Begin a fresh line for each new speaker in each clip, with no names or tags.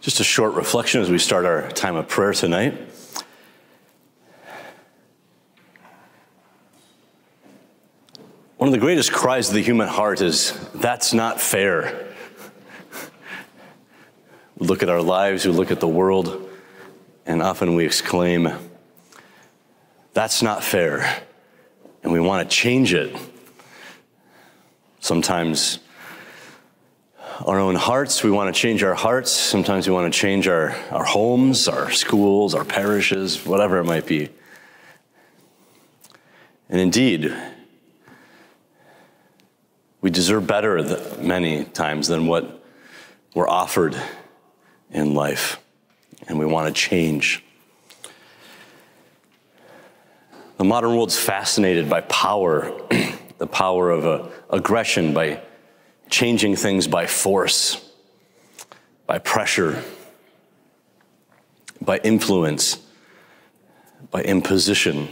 Just a short reflection as we start our time of prayer tonight. One of the greatest cries of the human heart is, That's not fair. We look at our lives, we look at the world, and often we exclaim, That's not fair. And we want to change it. Sometimes our own hearts. We want to change our hearts. Sometimes we want to change our, our homes, our schools, our parishes, whatever it might be. And indeed, we deserve better many times than what we're offered in life. And we want to change. The modern world's fascinated by power, the power of uh, aggression, by changing things by force, by pressure, by influence, by imposition.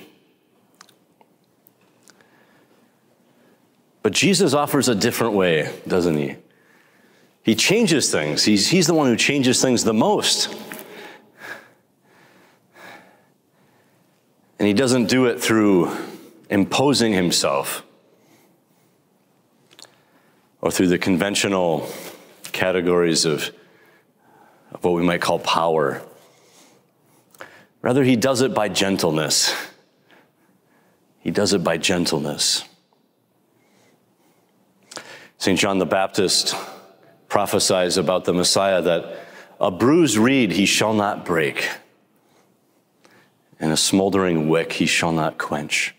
But Jesus offers a different way, doesn't he? He changes things. He's, he's the one who changes things the most. And he doesn't do it through imposing himself or through the conventional categories of, of what we might call power. Rather, he does it by gentleness. He does it by gentleness. St. John the Baptist prophesies about the Messiah that a bruised reed he shall not break, and a smoldering wick he shall not quench.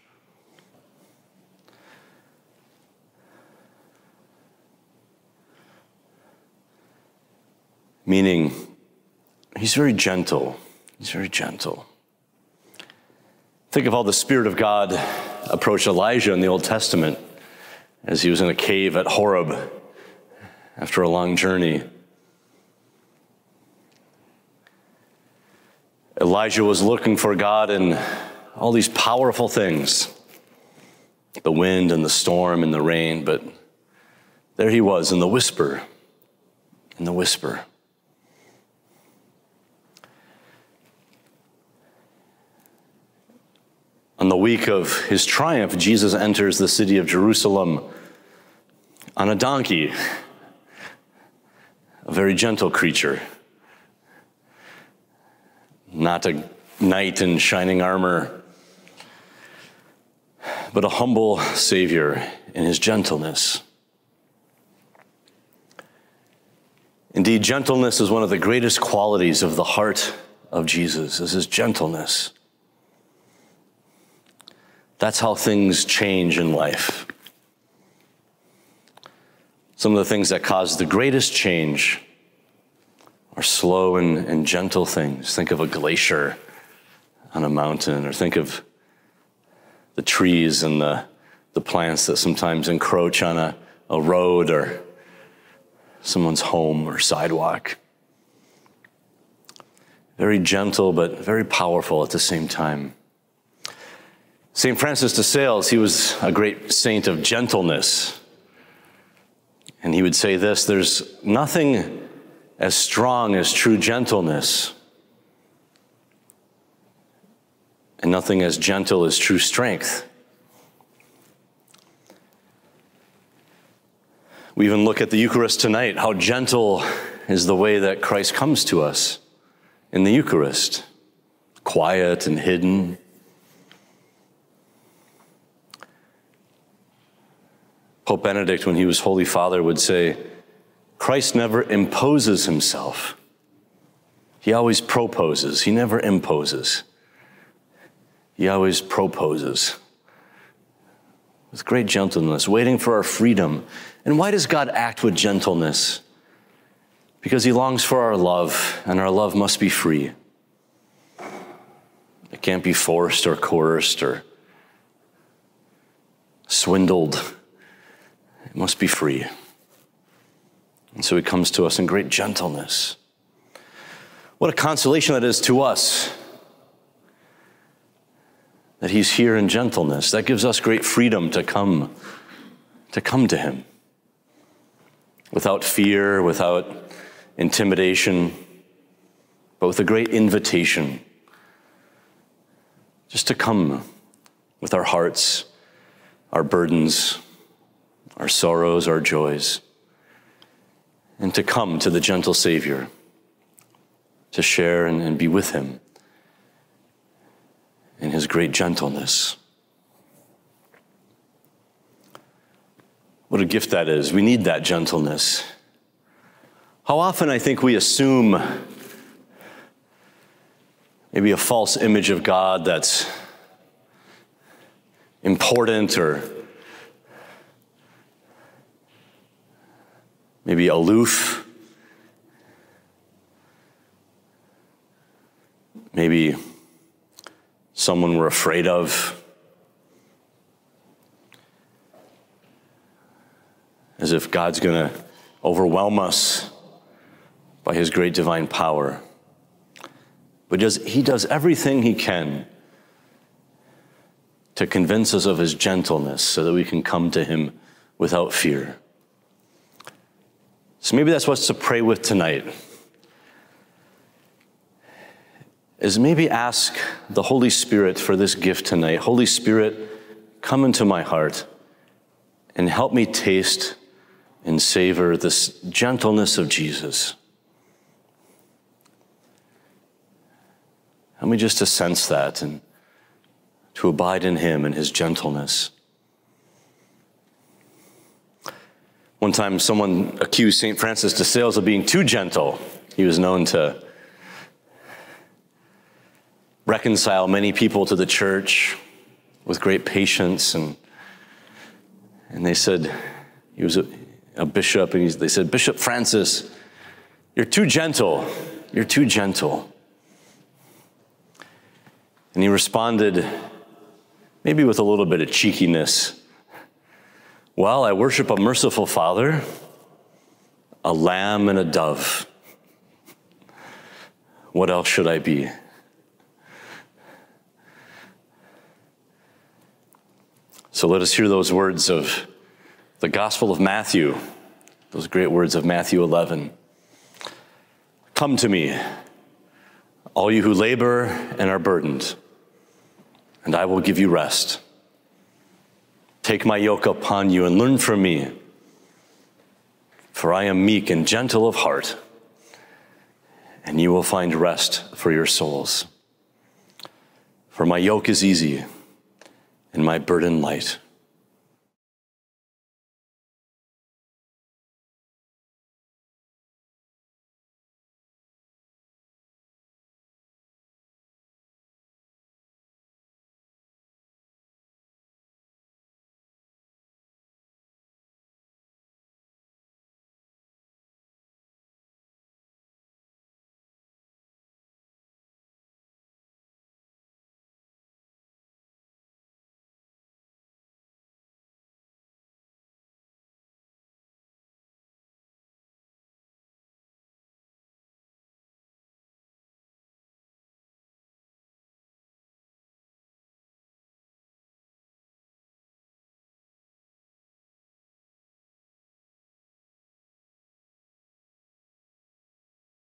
Meaning he's very gentle. He's very gentle. Think of how the Spirit of God approached Elijah in the Old Testament as he was in a cave at Horeb after a long journey. Elijah was looking for God in all these powerful things the wind and the storm and the rain, but there he was in the whisper, in the whisper. On the week of his triumph, Jesus enters the city of Jerusalem on a donkey, a very gentle creature, not a knight in shining armor, but a humble Savior in his gentleness. Indeed, gentleness is one of the greatest qualities of the heart of Jesus, is his gentleness. That's how things change in life. Some of the things that cause the greatest change are slow and, and gentle things. Think of a glacier on a mountain, or think of the trees and the, the plants that sometimes encroach on a, a road or someone's home or sidewalk. Very gentle, but very powerful at the same time. St. Francis de Sales, he was a great saint of gentleness. And he would say this there's nothing as strong as true gentleness, and nothing as gentle as true strength. We even look at the Eucharist tonight, how gentle is the way that Christ comes to us in the Eucharist quiet and hidden Pope Benedict, when he was Holy Father, would say, Christ never imposes himself. He always proposes. He never imposes. He always proposes with great gentleness, waiting for our freedom. And why does God act with gentleness? Because he longs for our love, and our love must be free. It can't be forced or coerced or swindled. It must be free. And so he comes to us in great gentleness. What a consolation that is to us that he's here in gentleness. That gives us great freedom to come to come to him without fear, without intimidation, but with a great invitation just to come with our hearts, our burdens, our sorrows, our joys, and to come to the gentle Savior, to share and, and be with Him in His great gentleness. What a gift that is. We need that gentleness. How often I think we assume maybe a false image of God that's important or maybe aloof, maybe someone we're afraid of. As if God's going to overwhelm us by his great divine power. But he does everything he can to convince us of his gentleness so that we can come to him without fear. So maybe that's what's to pray with tonight. Is maybe ask the Holy Spirit for this gift tonight. Holy Spirit, come into my heart and help me taste and savor this gentleness of Jesus. Help me just to sense that and to abide in Him and His gentleness. One time, someone accused St. Francis de Sales of being too gentle. He was known to reconcile many people to the church with great patience. And, and they said, he was a, a bishop, and they said, Bishop Francis, you're too gentle. You're too gentle. And he responded, maybe with a little bit of cheekiness Well, I worship a merciful Father, a lamb and a dove. What else should I be? So let us hear those words of the Gospel of Matthew, those great words of Matthew 11. Come to me, all you who labor and are burdened and I will give you rest. Take my yoke upon you and learn from me, for I am meek and gentle of heart, and you will find rest for your souls. For my yoke is easy and my burden light.